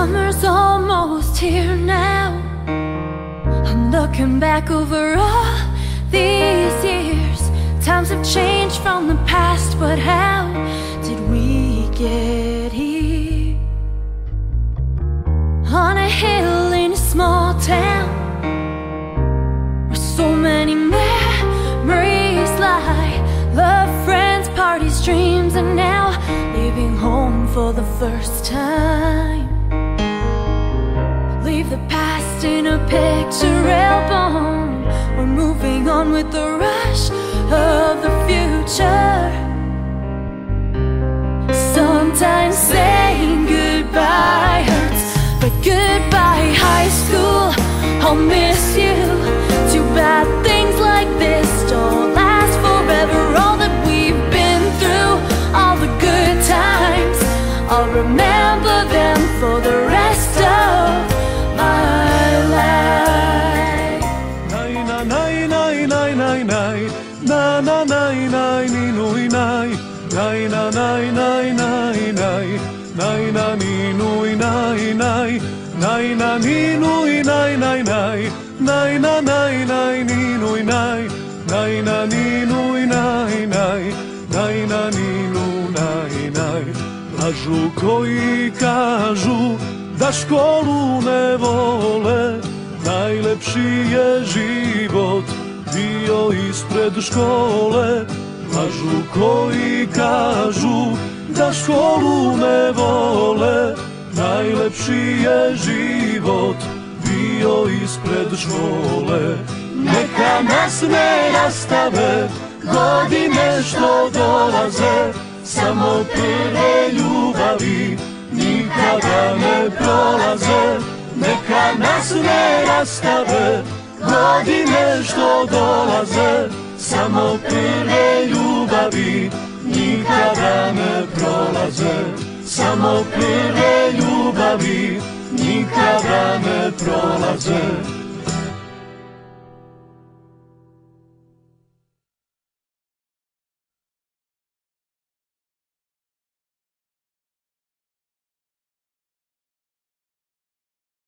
Summer's almost here now. I'm looking back over all these years. Times have changed from the past, but how did we get here? On a hill in a small town where so many memories lie. Love, friends, parties, dreams, and now leaving home for the first time. A picture album. We're moving on with the rush of the future. Sometimes saying goodbye hurts, but goodbye, high school. I'll miss nai na na nai nai ni nui nai nai na nai nai nai nai nai na ni nui nai nai nai na ni nui nai nai nai nai na nai nai ni nui nai nai na ni nui nai nai nai na ni nu nai nai Lažu koji kažu da školu ne vole Najlepši je život ispred škole Lažu koji kažu da školu ne vole. Najlepši je život bio ispred škole. Neka nas ne rastave godine što dolaze Samo prve ljubavi nikada ne prolaze. Neka nas ne rastave godine što dolaze Samo prve ljubavi nikada ne prolaze. Samo prve ljubavi nikada ne prolaze